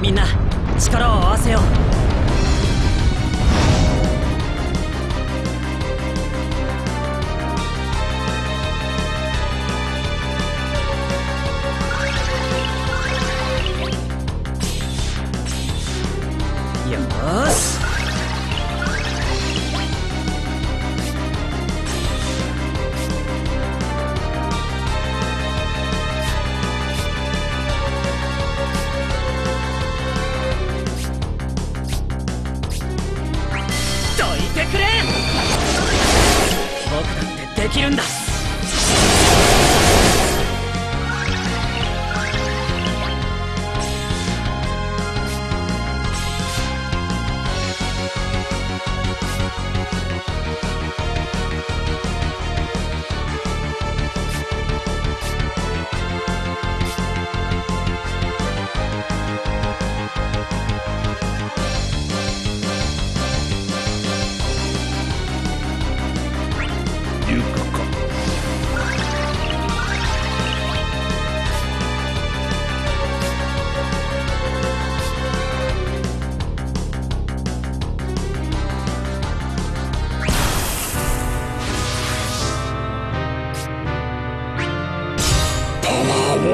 みんな力を合わせよう。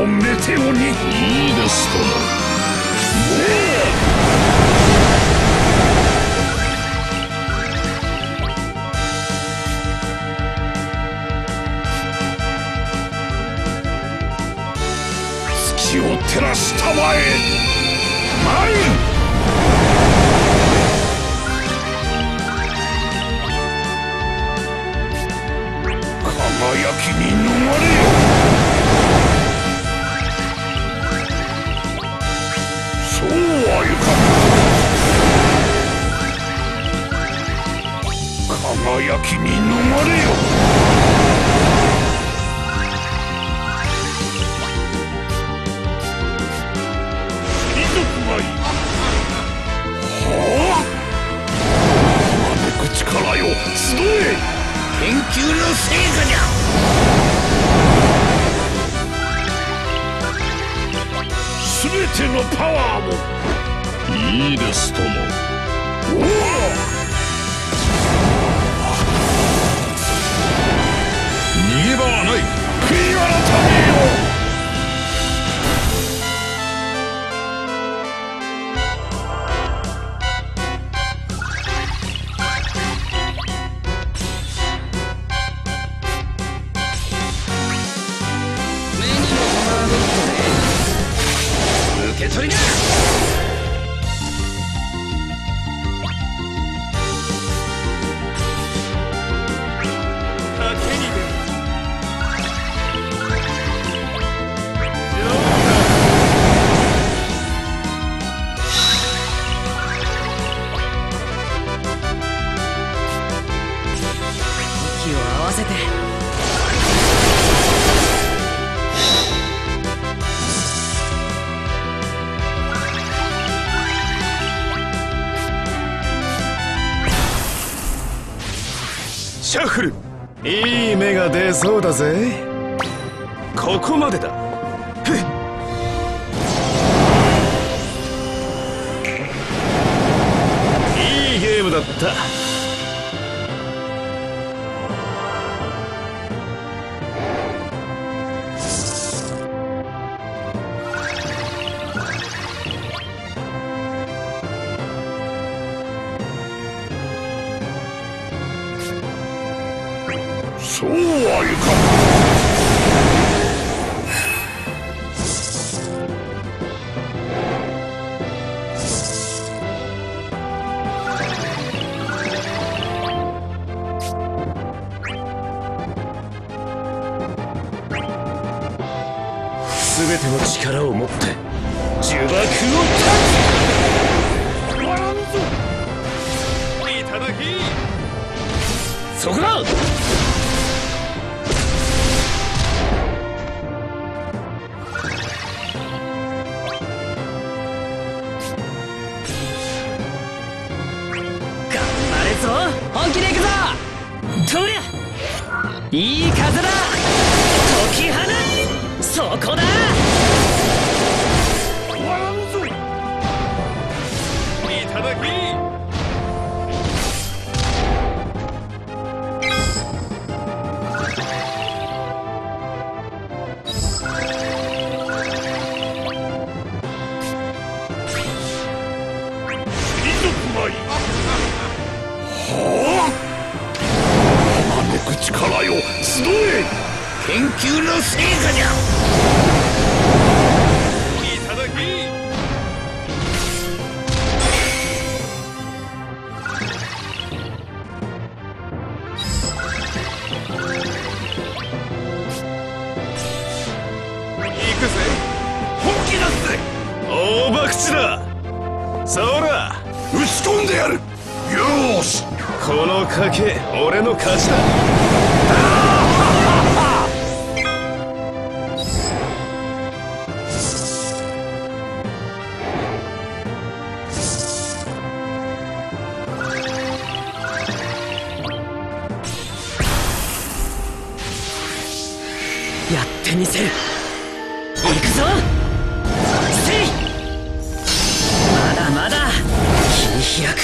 メテオにいいです月を照らしたまえ。前輝きに逃れよ。貴族いはあ。招く力よ。集え。研究の成果じゃ。てのパワーいいですとも。ない。シャッフル。いい目が出そうだぜ。ここまでだ。ふっ。いいゲームだった。そうはいかん。全ての力を持って呪縛を断つ。終わらぞいただき。そこだ。い本気でいくぞ。とりゃいい風だ。解き放そこだ。の成果じゃ。いただき。行くぜ。本気出すぜ。大博打だ。打ち込んでやる。よーし。この賭け俺の勝ちだぞ。せいまだまだ切り開く。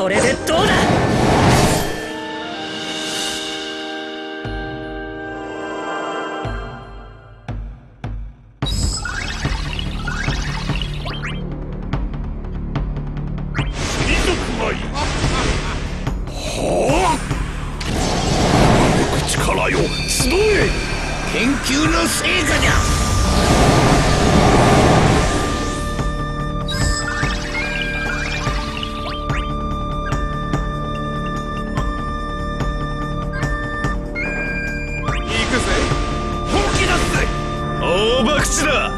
これでどうだ？力よ。集え。研究の成果じゃ博打だ。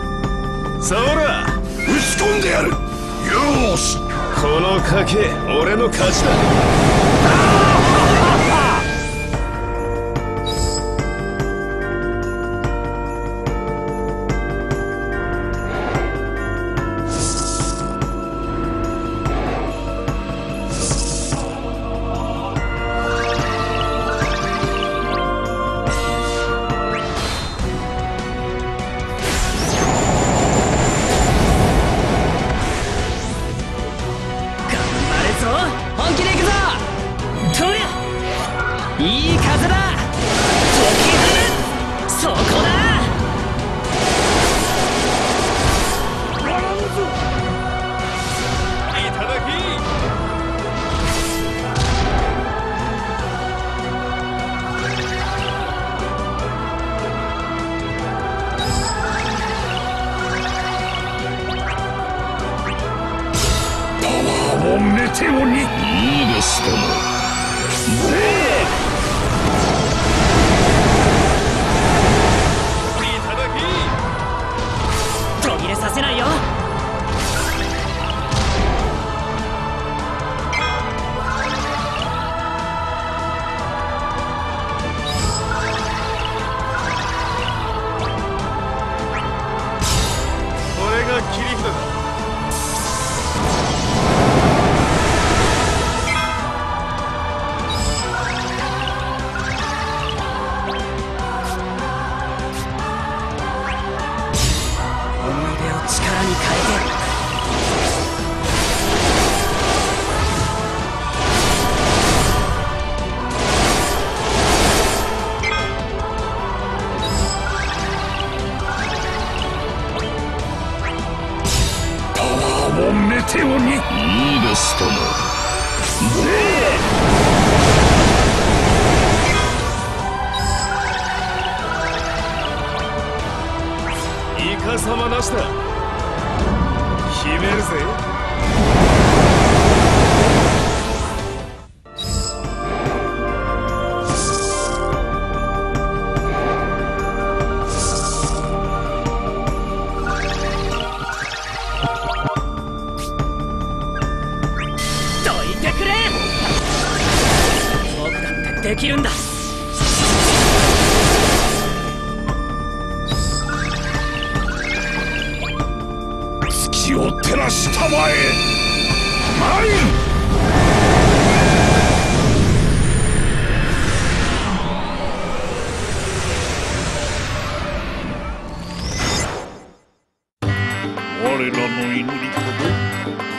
そら打ち込んでやる。よーし。この賭け俺の勝ちだており。いいですとも。てをにいいですとも。イカサマなしだ決めるぜ。照らしたまえ。我らの祈りほど